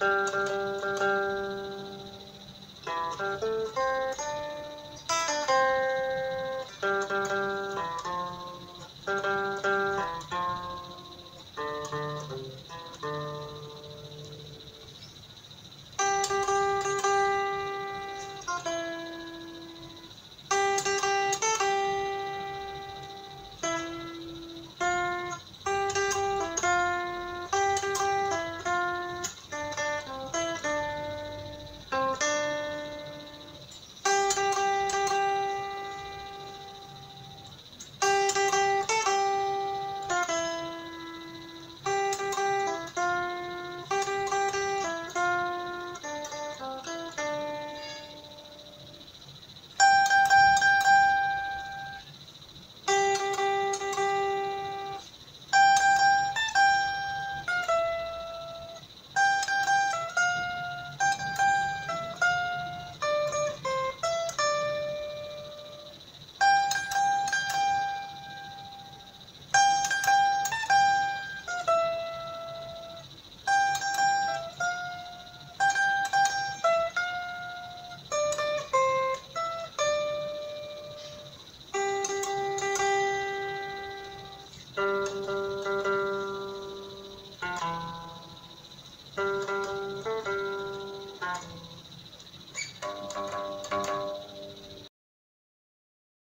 Música